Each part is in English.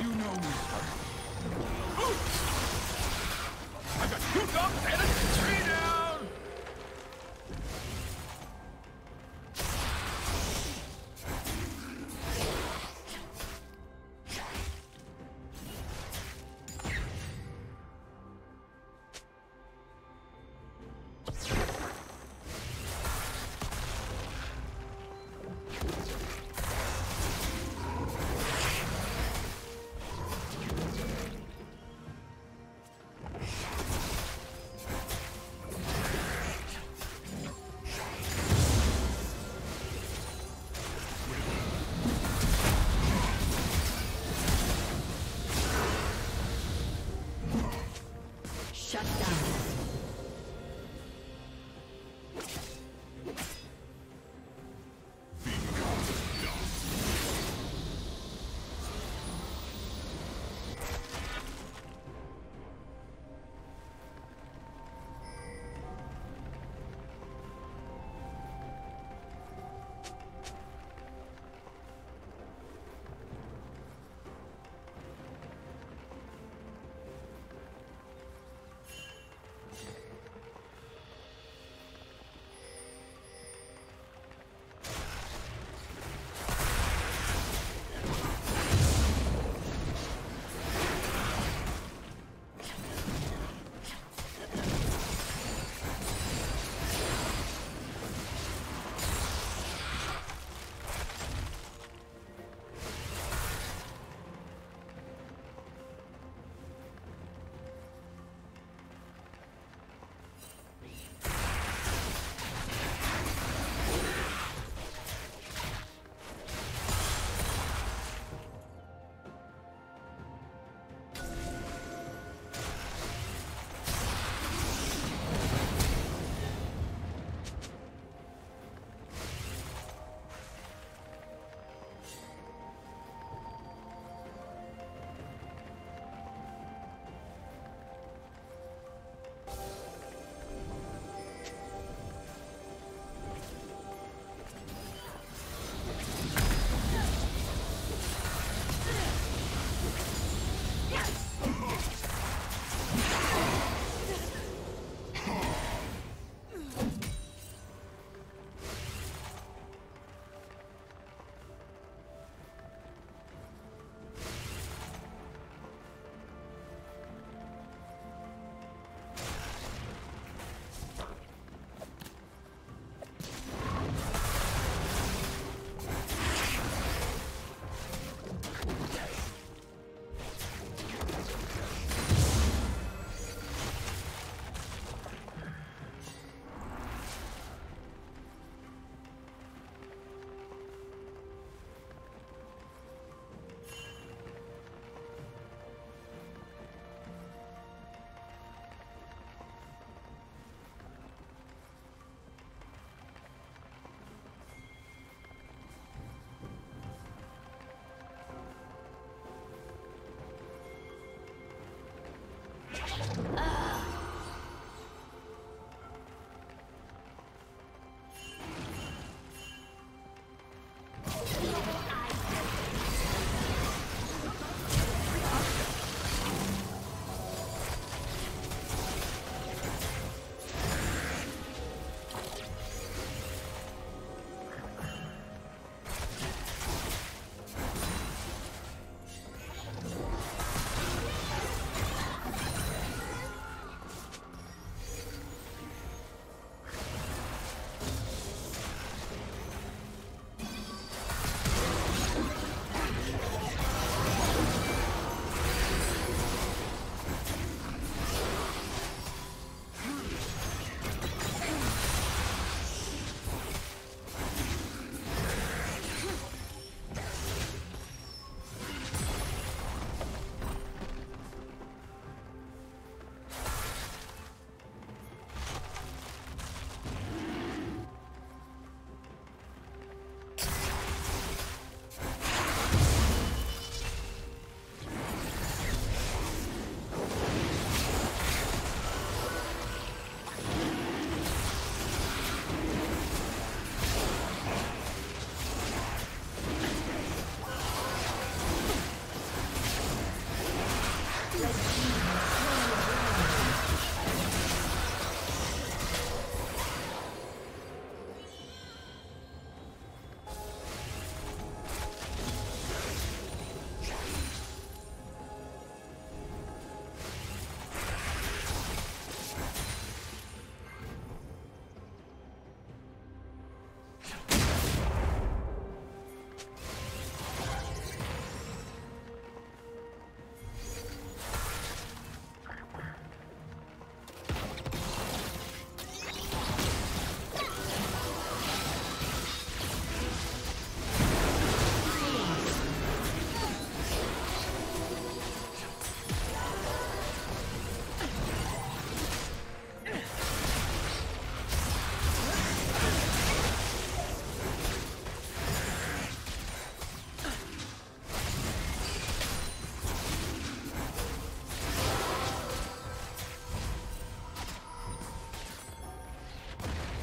You know me. Oh! I got two dogs and a tree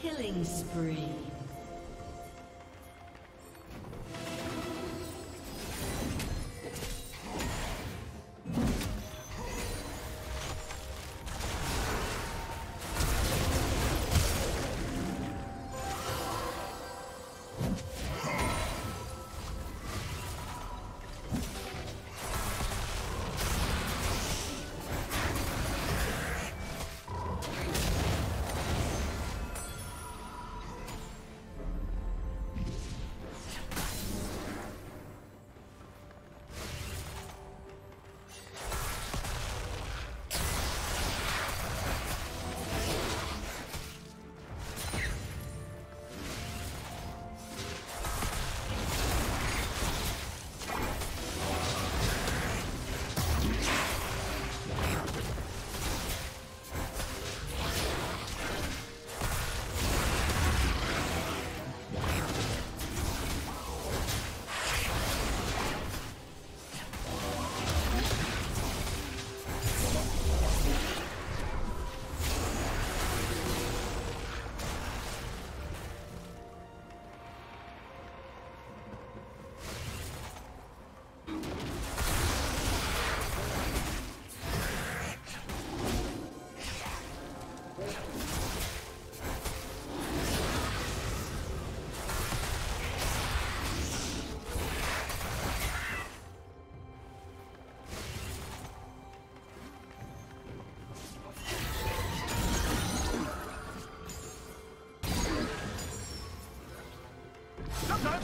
Killing spree.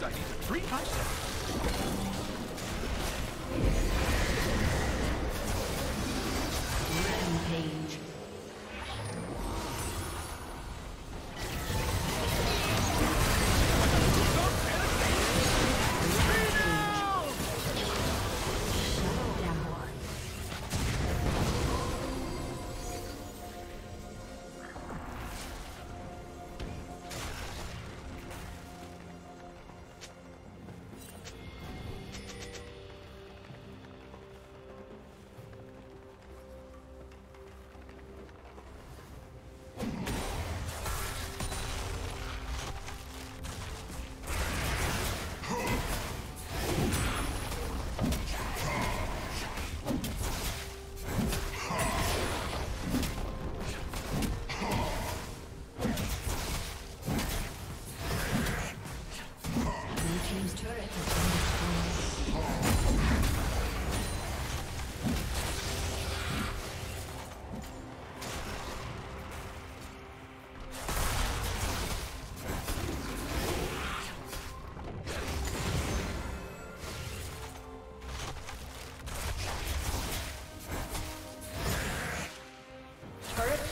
I need to treat myself.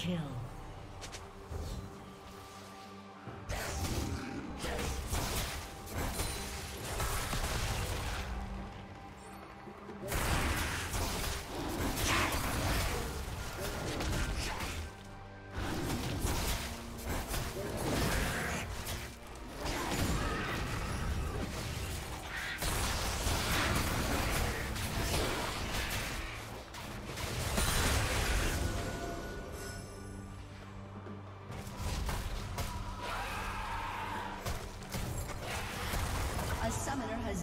Kill.